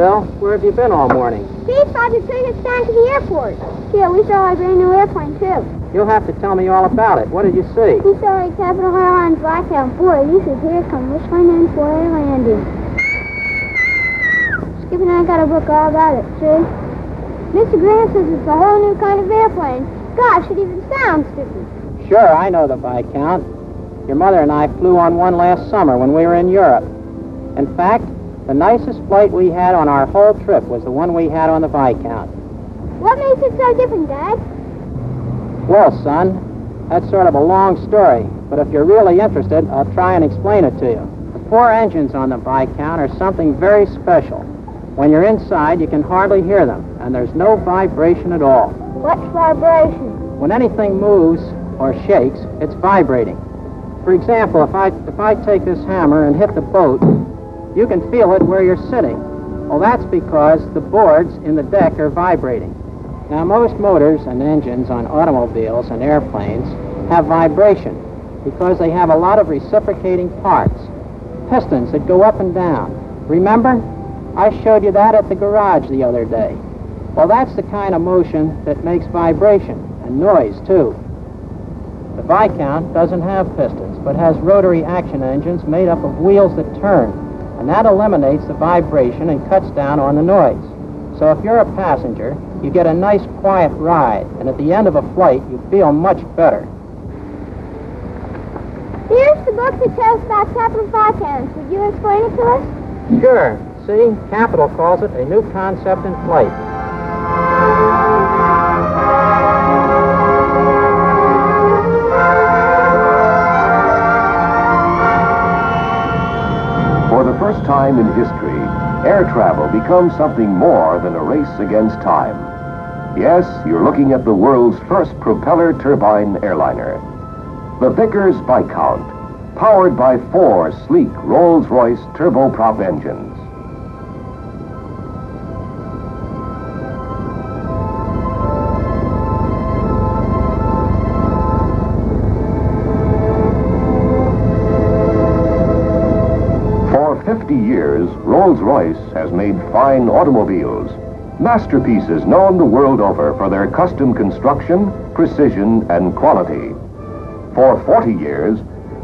Hi, Phil. Where have you been all morning? Steve thought to take us down to the airport. Yeah, we saw a brand new airplane, too. You'll have to tell me all about it. What did you see? We saw a Capital Airlines blackout. Boy, you should hear it come whistling in for a landing. Skip and I got a book all about it, see? Mr. Grant says it's a whole new kind of airplane. Gosh, it even sounds different. Sure, I know the Viscount. Your mother and I flew on one last summer when we were in Europe. In fact, the nicest flight we had on our whole trip was the one we had on the Viscount. What makes it so different, Dad? Well, son, that's sort of a long story, but if you're really interested, I'll try and explain it to you. The four engines on the Viscount are something very special. When you're inside, you can hardly hear them, and there's no vibration at all. What's vibration? When anything moves or shakes, it's vibrating. For example, if I, if I take this hammer and hit the boat, you can feel it where you're sitting. Well, that's because the boards in the deck are vibrating. Now, most motors and engines on automobiles and airplanes have vibration because they have a lot of reciprocating parts, pistons that go up and down. Remember? I showed you that at the garage the other day. Well, that's the kind of motion that makes vibration and noise, too. The Viscount doesn't have pistons, but has rotary action engines made up of wheels that turn, and that eliminates the vibration and cuts down on the noise. So if you're a passenger, you get a nice quiet ride, and at the end of a flight, you feel much better. Here's the book that tells about capital Viscounts. Would you explain it to us? Sure. See, Capital calls it a new concept in flight. Time in history, air travel becomes something more than a race against time. Yes, you're looking at the world's first propeller turbine airliner. The Vickers Viscount, powered by four sleek Rolls-Royce turboprop engines. Fine automobiles, masterpieces known the world over for their custom construction, precision, and quality. For 40 years,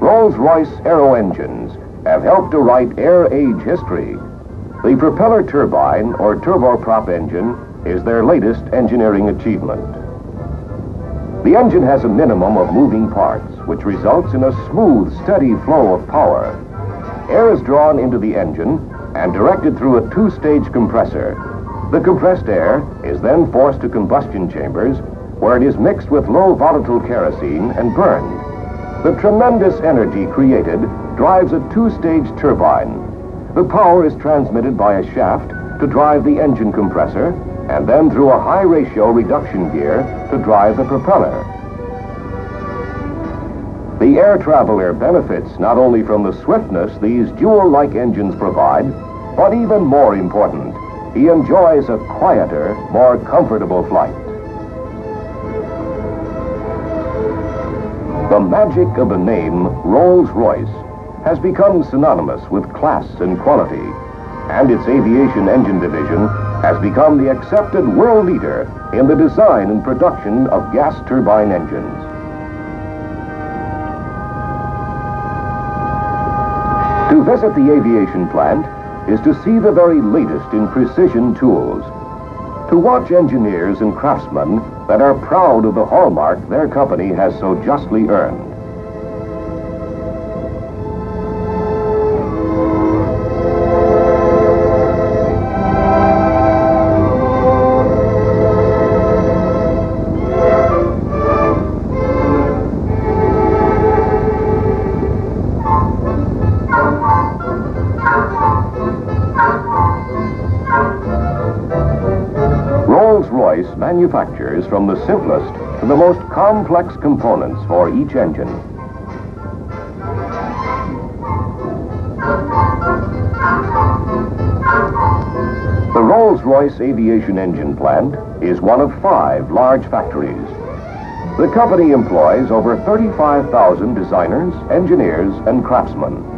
Rolls-Royce aero engines have helped to write air age history. The propeller turbine or turboprop engine is their latest engineering achievement. The engine has a minimum of moving parts, which results in a smooth, steady flow of power. Air is drawn into the engine and directed through a two-stage compressor. The compressed air is then forced to combustion chambers where it is mixed with low volatile kerosene and burned. The tremendous energy created drives a two-stage turbine. The power is transmitted by a shaft to drive the engine compressor and then through a high ratio reduction gear to drive the propeller. The air traveler benefits not only from the swiftness these jewel-like engines provide, but even more important, he enjoys a quieter, more comfortable flight. The magic of the name Rolls-Royce has become synonymous with class and quality, and its aviation engine division has become the accepted world leader in the design and production of gas turbine engines. To visit the aviation plant is to see the very latest in precision tools. To watch engineers and craftsmen that are proud of the hallmark their company has so justly earned. Manufactures from the simplest to the most complex components for each engine. The Rolls-Royce aviation engine plant is one of five large factories. The company employs over 35,000 designers, engineers, and craftsmen.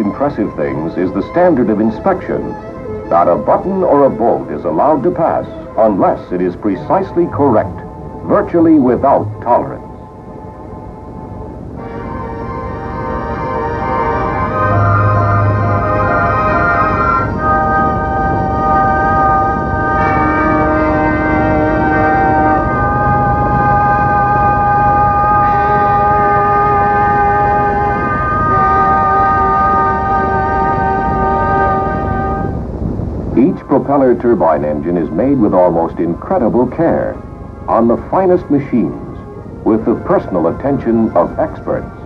Impressive things is the standard of inspection. Not a button or a bolt is allowed to pass unless it is precisely correct, virtually without tolerance. Propeller turbine engine is made with almost incredible care on the finest machines with the personal attention of experts.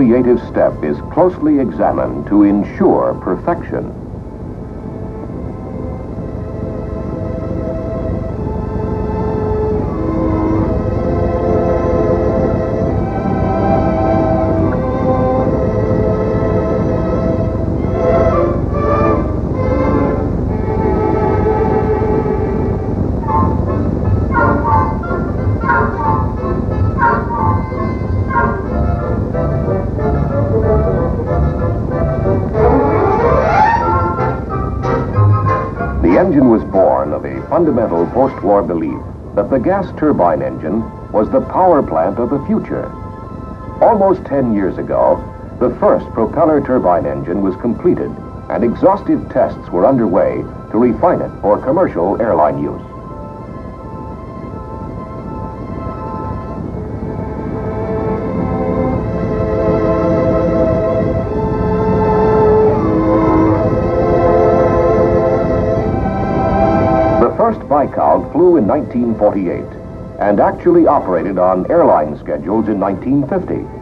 Creative step is closely examined to ensure perfection. Gas turbine engine was the power plant of the future. Almost 10 years ago, the first propeller turbine engine was completed and exhaustive tests were underway to refine it for commercial airline use. Flew in 1948 and actually operated on airline schedules in 1950.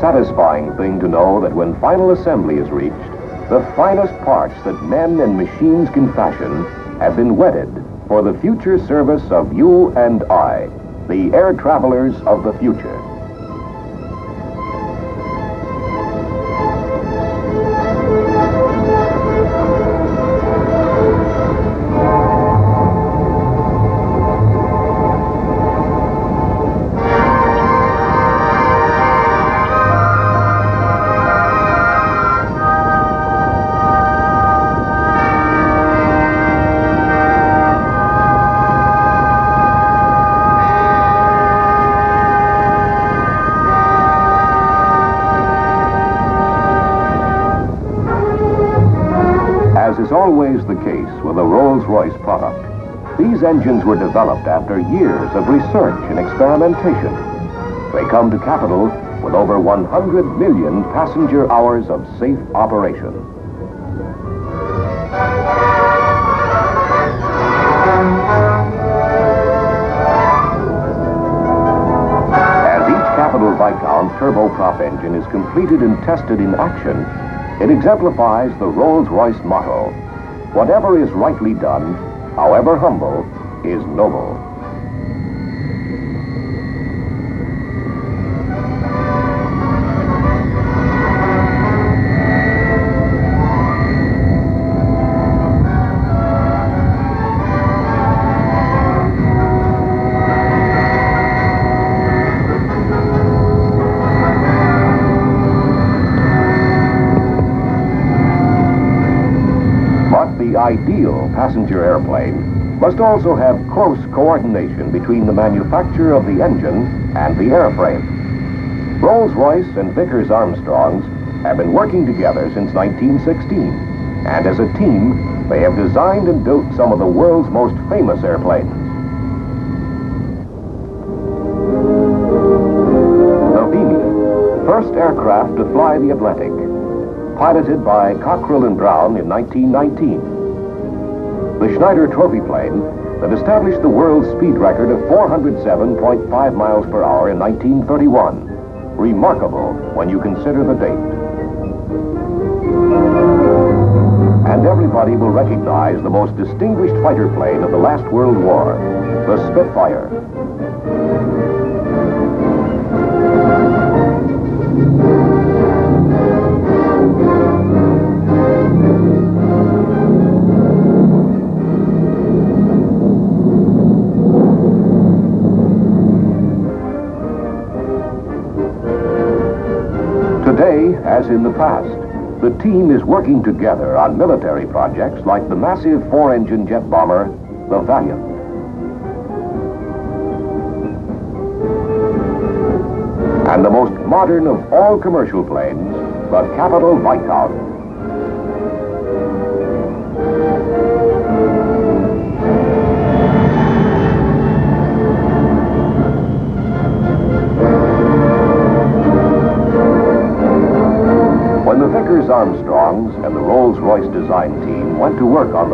Satisfying thing to know that when final assembly is reached, the finest parts that men and machines can fashion have been wedded for the future service of you and I, the air travelers of the future. These engines were developed after years of research and experimentation. They come to capital with over 100 million passenger hours of safe operation. As each Capital Viscount turboprop engine is completed and tested in action, it exemplifies the Rolls-Royce motto, whatever is rightly done, however humble, is noble. ideal passenger airplane must also have close coordination between the manufacture of the engine and the airframe. Rolls-Royce and Vickers Armstrongs have been working together since 1916, and as a team, they have designed and built some of the world's most famous airplanes. The first aircraft to fly the Atlantic, piloted by Alcock and Brown in 1919. The Schneider trophy plane that established the world's speed record of 407.5 miles per hour in 1931. Remarkable when you consider the date. And everybody will recognize the most distinguished fighter plane of the last World War, the Spitfire. As in the past, the team is working together on military projects like the massive four-engine jet bomber, the Valiant. And the most modern of all commercial planes, the Capital Viscount.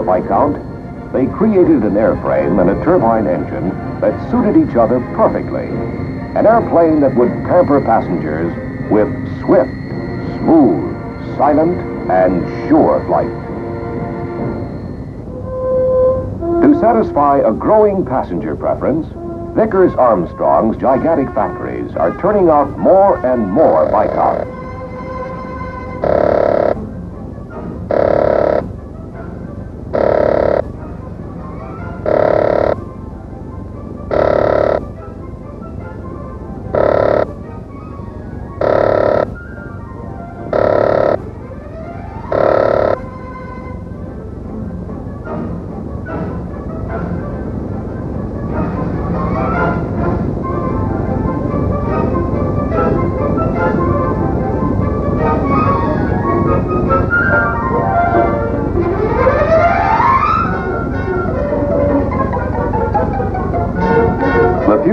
The Viscount, they created an airframe and a turbine engine that suited each other perfectly. An airplane that would pamper passengers with swift, smooth, silent, and sure flight. To satisfy a growing passenger preference, Vickers Armstrong's gigantic factories are turning out more and more Viscounts.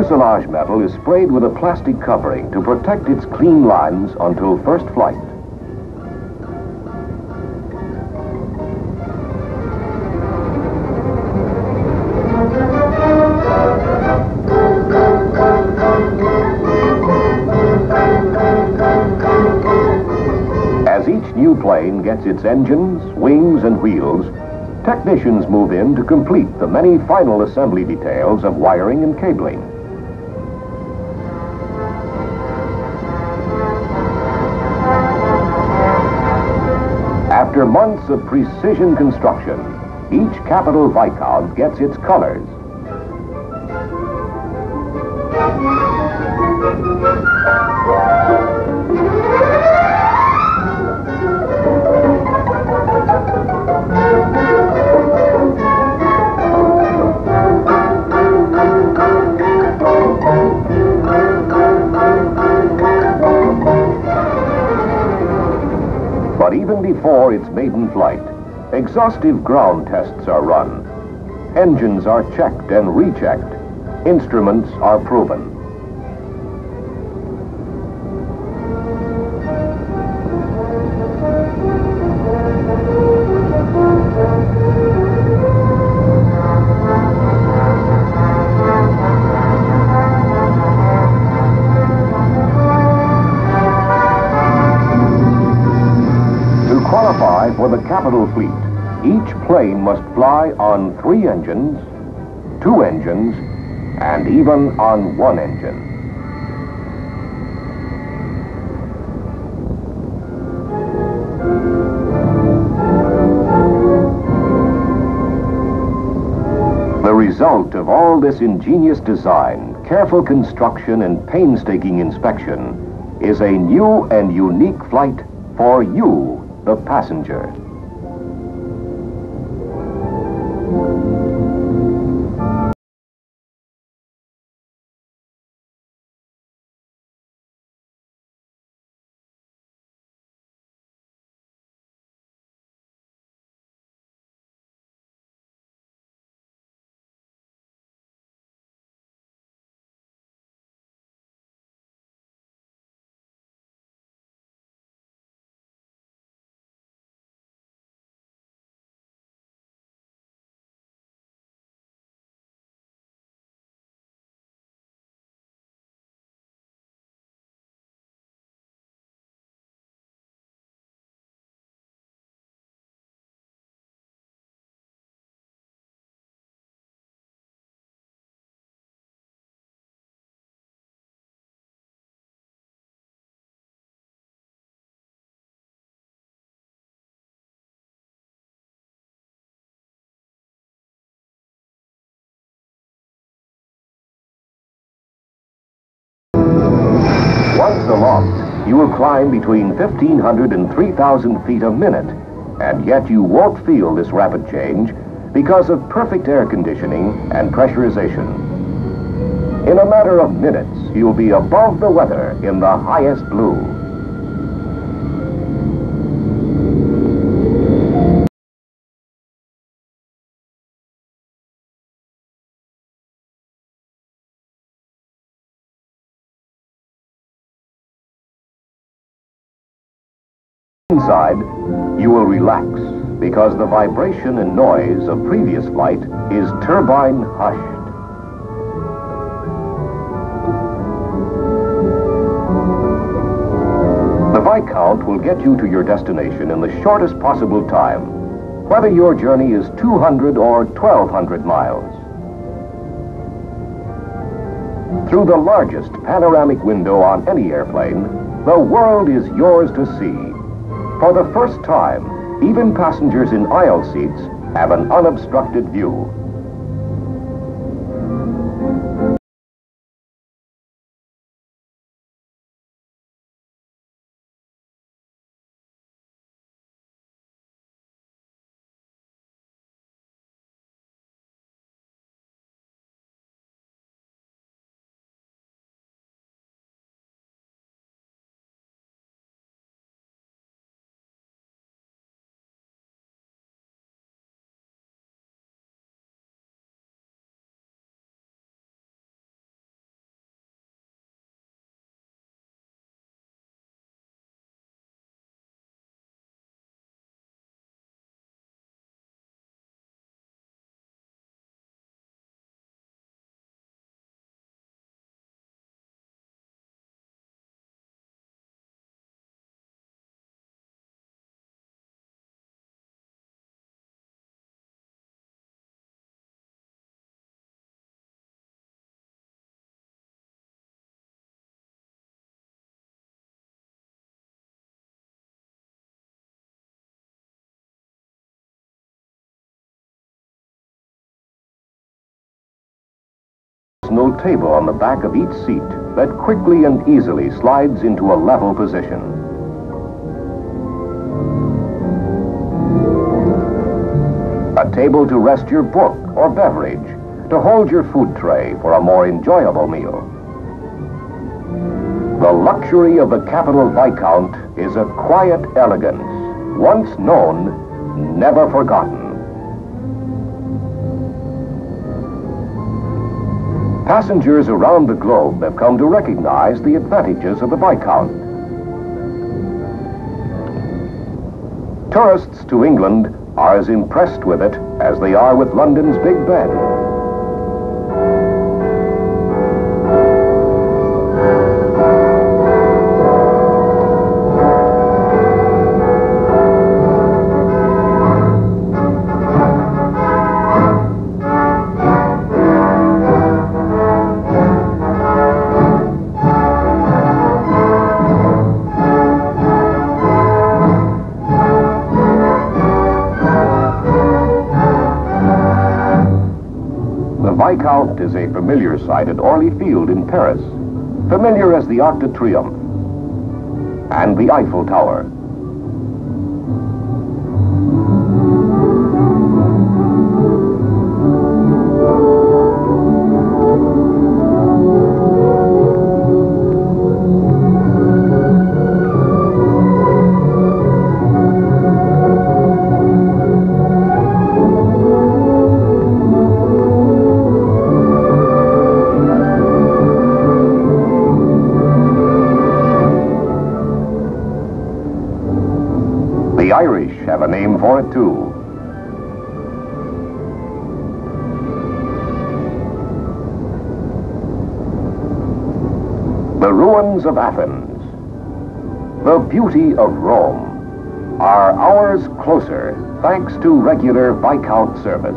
Fuselage metal is sprayed with a plastic covering to protect its clean lines until first flight. As each new plane gets its engines, wings, and wheels, technicians move in to complete the many final assembly details of wiring and cabling. Months of precision construction, each Capital Viscount gets its colors. Before its maiden flight, exhaustive ground tests are run. Engines are checked and rechecked. Instruments are proven. Qualify for the capital fleet, each plane must fly on three engines, two engines, and even on one engine. The result of all this ingenious design, careful construction, and painstaking inspection is a new and unique flight for you, the passenger. Aloft, you will climb between 1,500 and 3,000 feet a minute, and yet you won't feel this rapid change because of perfect air conditioning and pressurization. In a matter of minutes, you'll be above the weather in the highest blue. You will relax because the vibration and noise of previous flight is turbine hushed. The Viscount will get you to your destination in the shortest possible time, whether your journey is 200 or 1,200 miles. Through the largest panoramic window on any airplane, the world is yours to see. For the first time, even passengers in aisle seats have an unobstructed view. No table on the back of each seat that quickly and easily slides into a level position. A table to rest your book or beverage, to hold your food tray for a more enjoyable meal. The luxury of the Capital Viscount is a quiet elegance, once known, never forgotten. Passengers around the globe have come to recognize the advantages of the Viscount. Tourists to England are as impressed with it as they are with London's Big Ben. Familiar sight at Orly Field in Paris, familiar as the Arc de Triomphe and the Eiffel Tower. Ruins of Athens, the beauty of Rome, are hours closer thanks to regular Viscount service.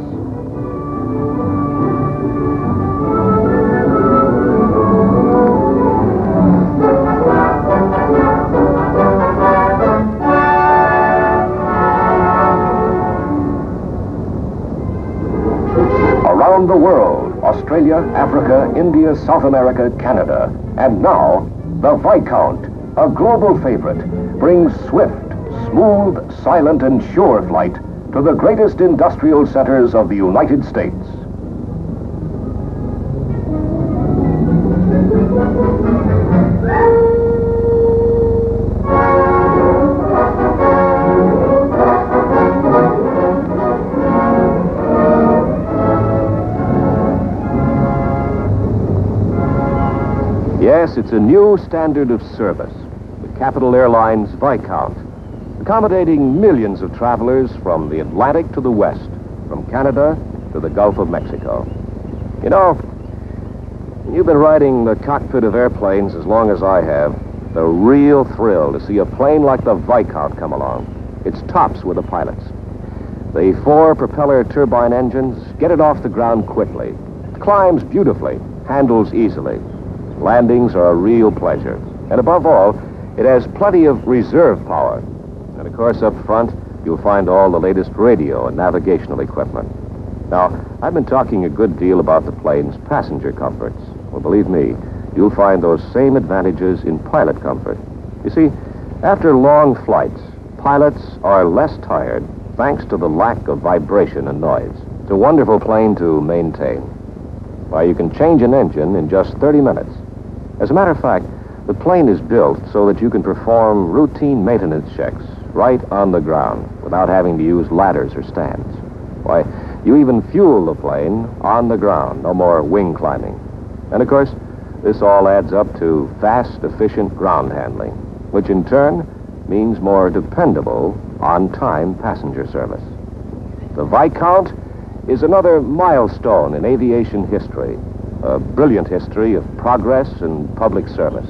Around the world, Australia, Africa, India, South America, Canada, and now the Viscount, a global favorite, brings swift, smooth, silent, and sure flight to the greatest industrial centers of the United States. Yes, it's a new standard of service. The Capital Airlines Viscount, accommodating millions of travelers from the Atlantic to the West, from Canada to the Gulf of Mexico. You know, you've been riding the cockpit of airplanes as long as I have. The real thrill to see a plane like the Viscount come along. It's tops with the pilots. The four propeller turbine engines get it off the ground quickly. Climbs beautifully, handles easily. Landings are a real pleasure. And above all, it has plenty of reserve power. And of course, up front, you'll find all the latest radio and navigational equipment. Now, I've been talking a good deal about the plane's passenger comforts. Well, believe me, you'll find those same advantages in pilot comfort. You see, after long flights, pilots are less tired thanks to the lack of vibration and noise. It's a wonderful plane to maintain. Why, you can change an engine in just 30 minutes. As a matter of fact, the plane is built so that you can perform routine maintenance checks right on the ground without having to use ladders or stands. Why, you even fuel the plane on the ground, no more wing climbing. And of course, this all adds up to fast, efficient ground handling, which in turn means more dependable, on-time passenger service. The Viscount is another milestone in aviation history a brilliant history of progress and public service.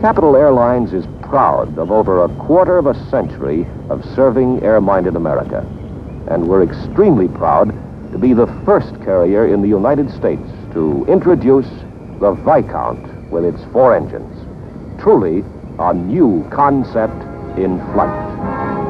Capital Airlines is proud of over a quarter of a century of serving air-minded America. And we're extremely proud to be the first carrier in the United States to introduce the Viscount with its four engines. Truly a new concept in flight.